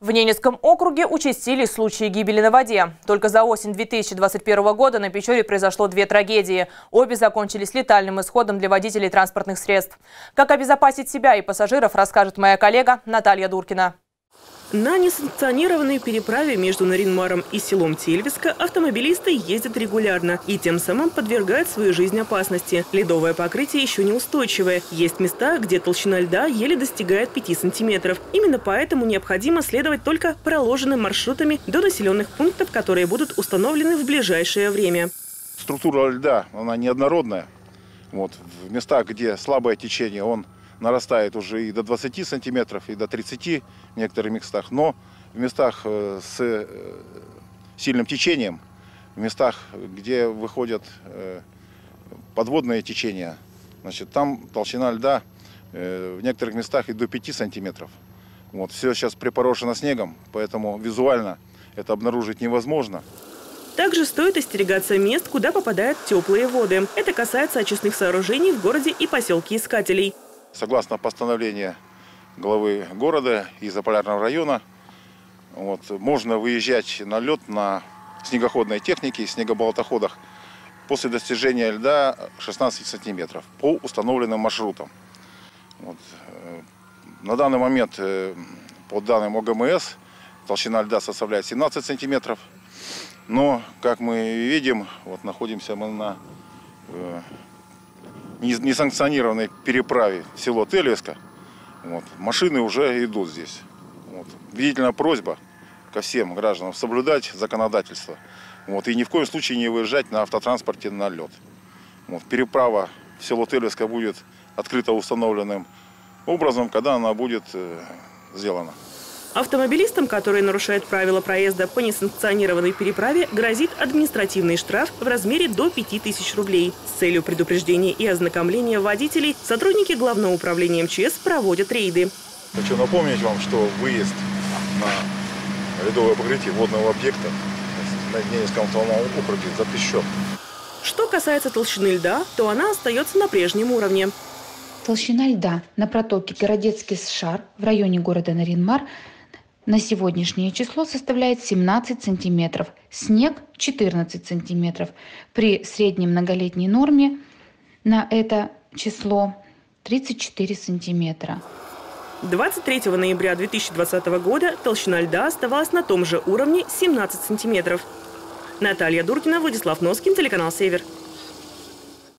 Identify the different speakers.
Speaker 1: В Ненецком округе участились случаи гибели на воде. Только за осень 2021 года на Печоре произошло две трагедии. Обе закончились летальным исходом для водителей транспортных средств. Как обезопасить себя и пассажиров, расскажет моя коллега Наталья Дуркина.
Speaker 2: На несанкционированной переправе между Наринмаром и селом Тельвиска автомобилисты ездят регулярно и тем самым подвергают свою жизнь опасности. Ледовое покрытие еще неустойчивое. Есть места, где толщина льда еле достигает 5 сантиметров. Именно поэтому необходимо следовать только проложенным маршрутами до населенных пунктов, которые будут установлены в ближайшее время.
Speaker 3: Структура льда, она неоднородная. Вот, в местах, где слабое течение, он нарастает уже и до 20 сантиметров, и до 30 в некоторых местах. Но в местах э, с э, сильным течением, в местах, где выходят э, подводные течения, значит, там толщина льда в некоторых местах и до 5 сантиметров. Вот, все сейчас припорошено снегом, поэтому визуально это обнаружить невозможно.
Speaker 2: Также стоит остерегаться мест, куда попадают теплые воды. Это касается очистных сооружений в городе и поселке Искателей.
Speaker 3: Согласно постановлению главы города и Заполярного района, вот, можно выезжать на лед на снегоходной технике, снегоболотоходах после достижения льда 16 сантиметров по установленным маршрутам. Вот. Э, на данный момент, э, по данным ОГМС, толщина льда составляет 17 сантиметров. Но, как мы видим, вот находимся мы на э, несанкционированной переправе село Тельвиска, вот, машины уже идут здесь. Вот. Видительная просьба ко всем гражданам соблюдать законодательство. Вот, и ни в коем случае не выезжать на автотранспорте на лед. Вот, переправа в село Тельвиска будет открыто установленным образом, когда она будет э, сделана.
Speaker 2: Автомобилистам, которые нарушают правила проезда по несанкционированной переправе, грозит административный штраф в размере до 5000 рублей. С целью предупреждения и ознакомления водителей сотрудники Главного управления МЧС проводят рейды.
Speaker 3: Хочу напомнить вам, что выезд на ледовое покрытие водного объекта на Ненецком автономном округе запрещен.
Speaker 2: Что касается толщины льда, то она остается на прежнем уровне.
Speaker 4: Толщина льда на протоке Городецкий Шар в районе города Наринмар на сегодняшнее число составляет 17 сантиметров, снег 14 сантиметров. При средней многолетней норме на это число 34 сантиметра.
Speaker 2: 23 ноября 2020 года толщина льда оставалась на том же уровне 17 сантиметров. Наталья Дуркина, Владислав Носкин, телеканал «Север».